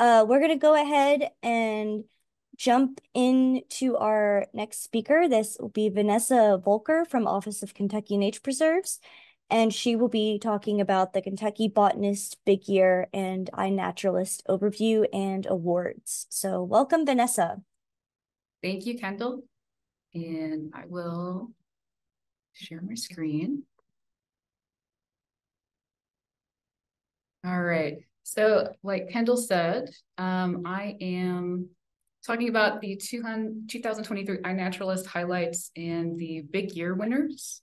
uh, we're going to go ahead and jump into our next speaker. This will be Vanessa Voelker from Office of Kentucky Nature Preserves, and she will be talking about the Kentucky Botanist Big Year and iNaturalist Overview and Awards. So welcome, Vanessa. Thank you, Kendall. And I will share my screen. All right. So like Kendall said, um, I am talking about the 2023 iNaturalist highlights and the big year winners.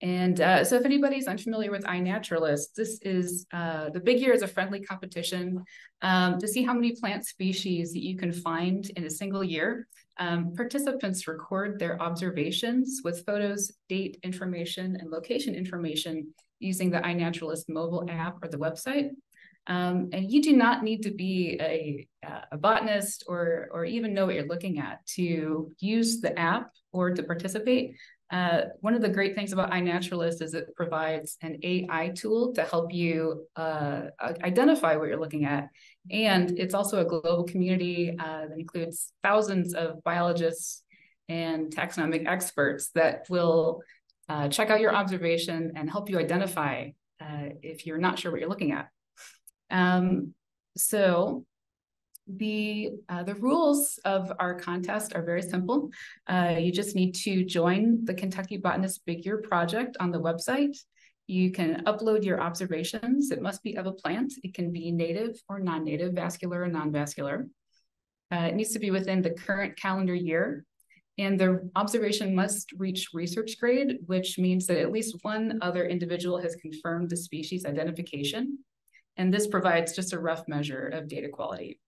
And uh, so if anybody's unfamiliar with iNaturalist, this is, uh, the big year is a friendly competition um, to see how many plant species that you can find in a single year. Um, participants record their observations with photos, date information, and location information using the iNaturalist mobile app or the website. Um, and you do not need to be a, a botanist or, or even know what you're looking at to use the app or to participate. Uh, one of the great things about iNaturalist is it provides an AI tool to help you uh, identify what you're looking at. And it's also a global community uh, that includes thousands of biologists and taxonomic experts that will uh, check out your observation and help you identify uh, if you're not sure what you're looking at. Um, so the uh, the rules of our contest are very simple. Uh, you just need to join the Kentucky Botanist Big Year project on the website. You can upload your observations. It must be of a plant. It can be native or non-native, vascular or non-vascular. Uh, it needs to be within the current calendar year. And the observation must reach research grade, which means that at least one other individual has confirmed the species identification. And this provides just a rough measure of data quality.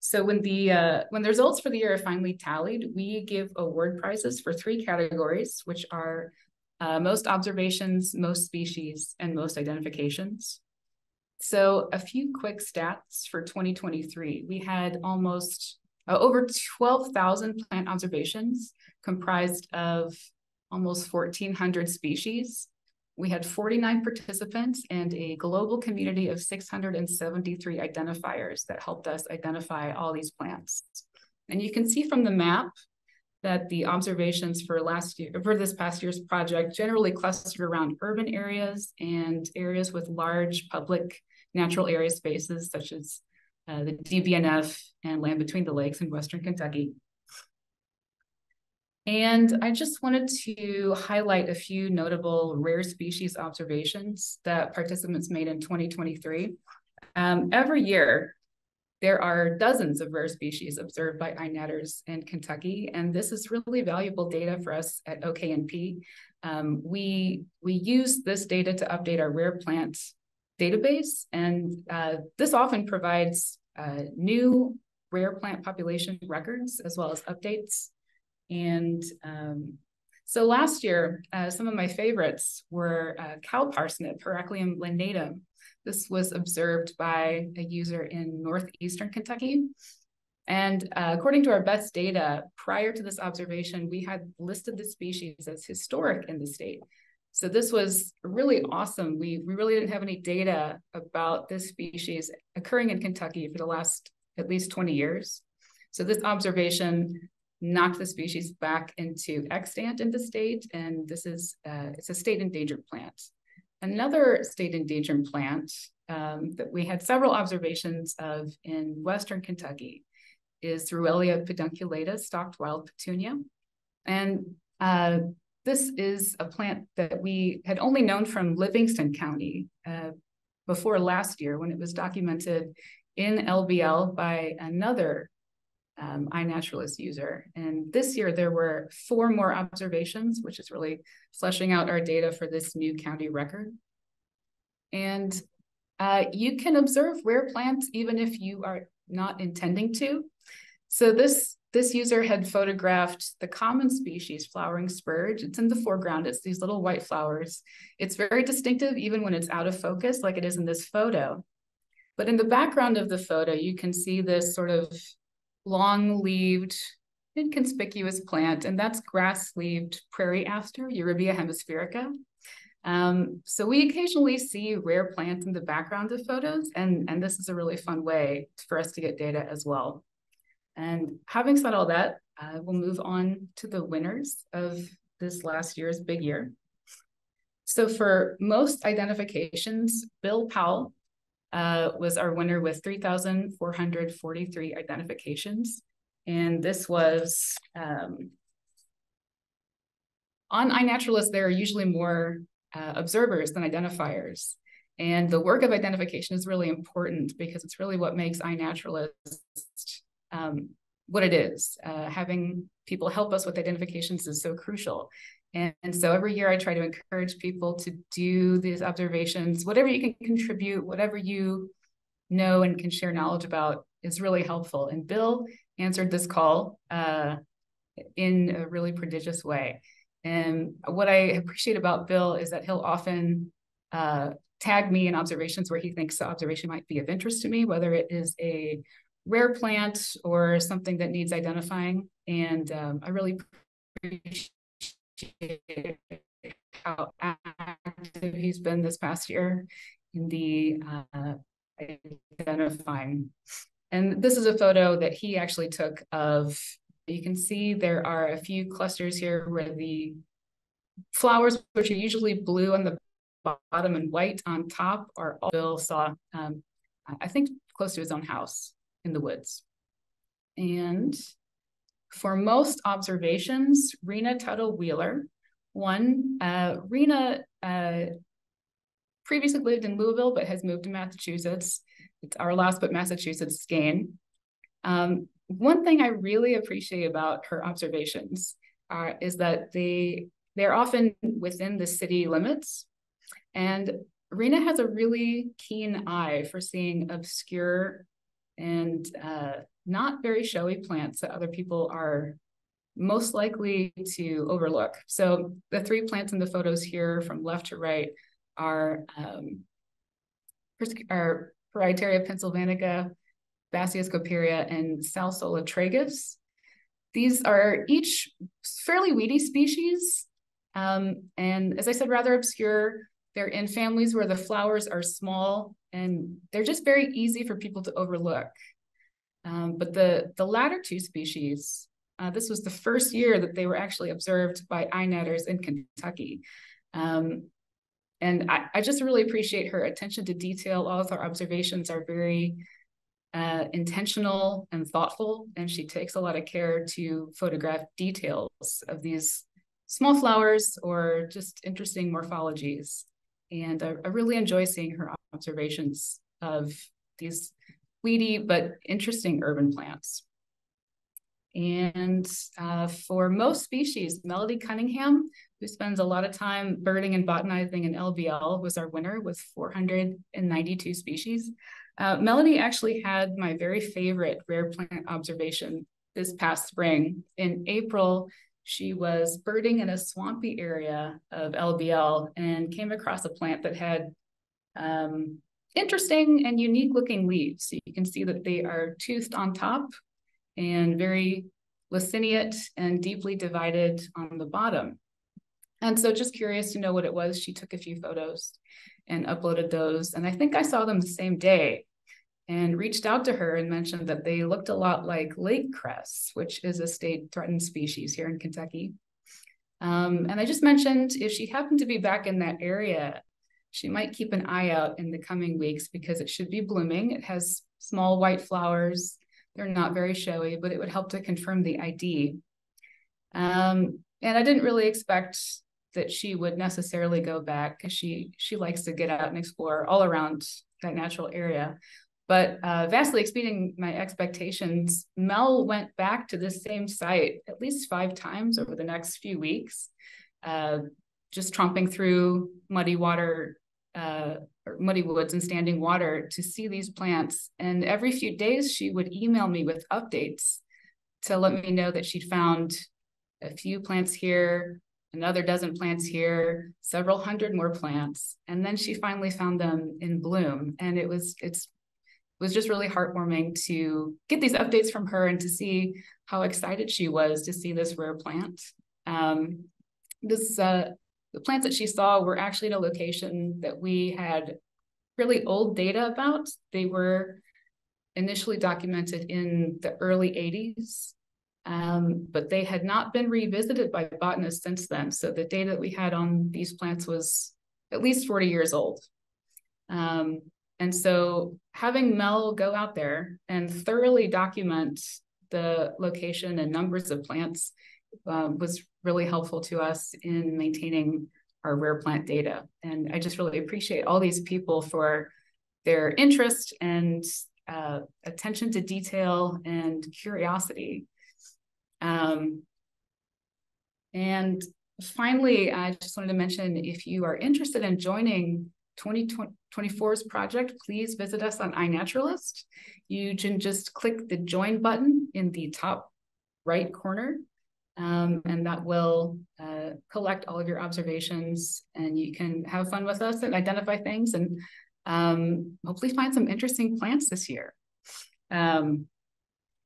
So when the uh, when the results for the year are finally tallied, we give award prizes for three categories, which are uh, most observations, most species, and most identifications. So a few quick stats for 2023. We had almost uh, over 12,000 plant observations comprised of almost 1,400 species we had 49 participants and a global community of 673 identifiers that helped us identify all these plants. And you can see from the map that the observations for last year for this past year's project generally clustered around urban areas and areas with large public natural area spaces such as uh, the DBNF and land between the lakes in Western Kentucky. And I just wanted to highlight a few notable rare species observations that participants made in 2023. Um, every year, there are dozens of rare species observed by iNatters in Kentucky, and this is really valuable data for us at OKNP. Um, we, we use this data to update our rare plant database, and uh, this often provides uh, new rare plant population records as well as updates and um, so last year, uh, some of my favorites were uh, cow parsnip, Heracleum lanatum. This was observed by a user in northeastern Kentucky. And uh, according to our best data, prior to this observation, we had listed the species as historic in the state. So this was really awesome. We, we really didn't have any data about this species occurring in Kentucky for the last at least 20 years. So this observation knocked the species back into extant in the state, and this is uh, it's a state endangered plant. Another state endangered plant um, that we had several observations of in western Kentucky is Ruellia pedunculata, stalked wild petunia. And uh, this is a plant that we had only known from Livingston County uh, before last year when it was documented in LBL by another um, iNaturalist user. And this year there were four more observations, which is really fleshing out our data for this new county record. And uh, you can observe rare plants even if you are not intending to. So this this user had photographed the common species flowering spurge. It's in the foreground. It's these little white flowers. It's very distinctive even when it's out of focus, like it is in this photo. But in the background of the photo, you can see this sort of long-leaved, inconspicuous plant, and that's grass-leaved prairie aster, Eurybia hemisphaerica. Um, so we occasionally see rare plants in the background of photos, and, and this is a really fun way for us to get data as well. And having said all that, uh, we'll move on to the winners of this last year's big year. So for most identifications, Bill Powell uh, was our winner with 3,443 identifications. And this was um, on iNaturalist, there are usually more uh, observers than identifiers. And the work of identification is really important because it's really what makes iNaturalist um, what it is. Uh, having people help us with identifications is so crucial. And, and, so every year I try to encourage people to do these observations, whatever you can contribute, whatever you know and can share knowledge about is really helpful. And Bill answered this call uh, in a really prodigious way. And what I appreciate about Bill is that he'll often uh, tag me in observations where he thinks the observation might be of interest to me, whether it is a rare plant or something that needs identifying. And um, I really appreciate how active he's been this past year in the uh, identifying. And this is a photo that he actually took of, you can see there are a few clusters here where the flowers, which are usually blue on the bottom and white on top, are all Bill saw, um, I think, close to his own house in the woods. And for most observations, Rena Tuttle Wheeler, won, uh, Rena uh, previously lived in Louisville but has moved to Massachusetts. It's our last but Massachusetts gain. Um, one thing I really appreciate about her observations are, is that they they're often within the city limits. And Rena has a really keen eye for seeing obscure and uh, not very showy plants that other people are most likely to overlook. So the three plants in the photos here from left to right are, um, are Parietaria pensylvanica, Bassioscoperia, and Salsola tragus. These are each fairly weedy species. Um, and as I said, rather obscure. They're in families where the flowers are small and they're just very easy for people to overlook. Um, but the, the latter two species, uh, this was the first year that they were actually observed by iNatters in Kentucky. Um, and I, I, just really appreciate her attention to detail. All of her observations are very uh, intentional and thoughtful, and she takes a lot of care to photograph details of these small flowers or just interesting morphologies. And I, I really enjoy seeing her observations of these weedy but interesting urban plants. And uh, for most species, Melody Cunningham, who spends a lot of time birding and botanizing in LBL, was our winner with 492 species. Uh, Melody actually had my very favorite rare plant observation this past spring. In April, she was birding in a swampy area of LBL and came across a plant that had um, interesting and unique looking leaves. So you can see that they are toothed on top and very laciniate and deeply divided on the bottom. And so just curious to know what it was, she took a few photos and uploaded those. And I think I saw them the same day and reached out to her and mentioned that they looked a lot like lake cress, which is a state threatened species here in Kentucky. Um, and I just mentioned if she happened to be back in that area, she might keep an eye out in the coming weeks because it should be blooming. It has small white flowers. They're not very showy, but it would help to confirm the ID. Um, and I didn't really expect that she would necessarily go back because she she likes to get out and explore all around that natural area. But uh, vastly exceeding my expectations, Mel went back to this same site at least five times over the next few weeks, uh, just tromping through muddy water uh, muddy woods and standing water to see these plants. And every few days, she would email me with updates to let me know that she'd found a few plants here, another dozen plants here, several hundred more plants. And then she finally found them in bloom. And it was, it's, it was just really heartwarming to get these updates from her and to see how excited she was to see this rare plant. Um, this uh, the plants that she saw were actually in a location that we had really old data about. They were initially documented in the early 80s, um, but they had not been revisited by botanists since then. So the data that we had on these plants was at least 40 years old. Um, and so having Mel go out there and thoroughly document the location and numbers of plants um, was really helpful to us in maintaining our rare plant data. And I just really appreciate all these people for their interest and uh, attention to detail and curiosity. Um, and finally, I just wanted to mention if you are interested in joining 2024's project, please visit us on iNaturalist. You can just click the join button in the top right corner um, and that will uh, collect all of your observations and you can have fun with us and identify things and um, hopefully find some interesting plants this year. Um,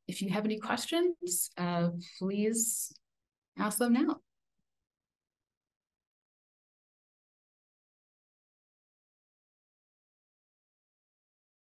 if you have any questions, uh, please ask them now.